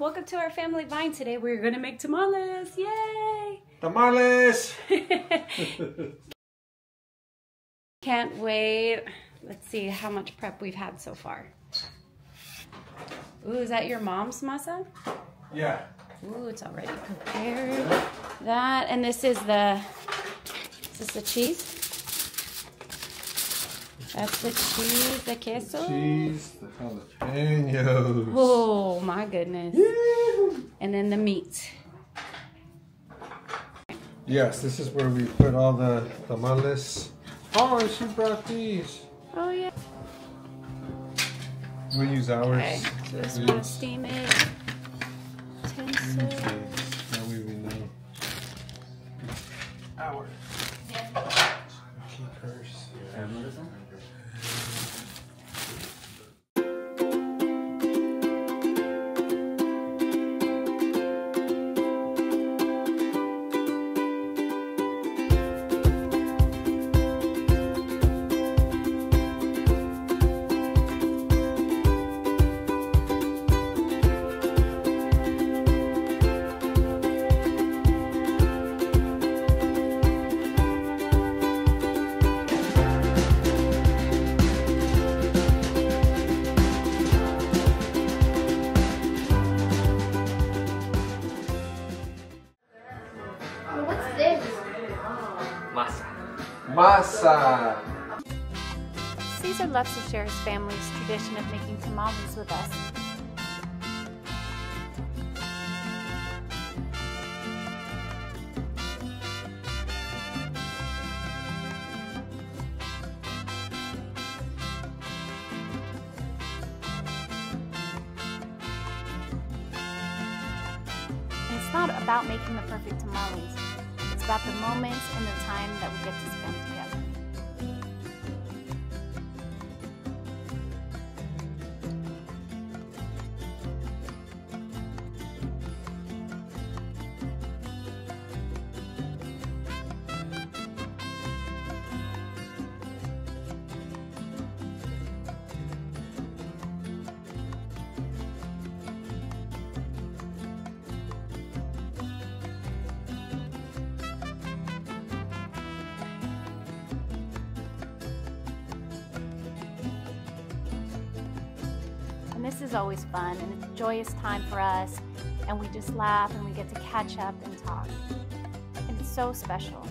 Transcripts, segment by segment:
welcome to our family vine. Today we're gonna make tamales. Yay! Tamales! Can't wait. Let's see how much prep we've had so far. Ooh, is that your mom's masa? Yeah. Ooh, it's already prepared. That, and this is the, is this the cheese? That's the cheese, the queso. Cheese, the jalapenos. Oh my goodness. And then the meat. Yes, this is where we put all the tamales. Oh, she brought these. Oh yeah. We use ours. Okay, just We want to steam it. Tinsel. Okay, That way we know. Ours. Masa. Cesar loves to share his family's tradition of making tamales with us. It's not about making the perfect tamales. About the moments and the time that we get to spend together. And this is always fun and it's a joyous time for us. And we just laugh and we get to catch up and talk. And it's so special.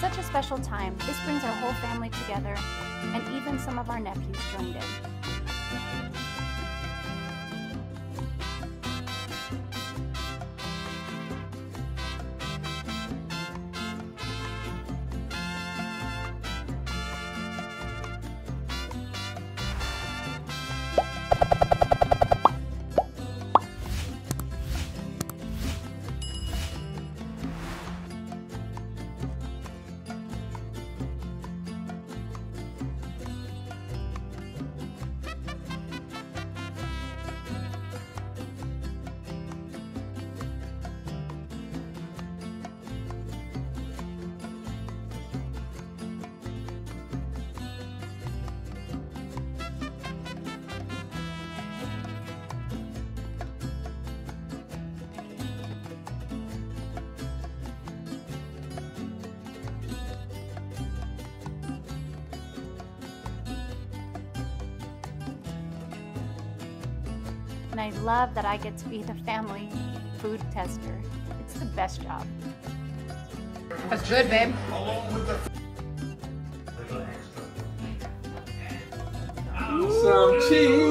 Such a special time. This brings our whole family together, and even some of our nephews joined in. And I love that I get to be the family food tester. It's the best job. That's good, babe. Some cheese.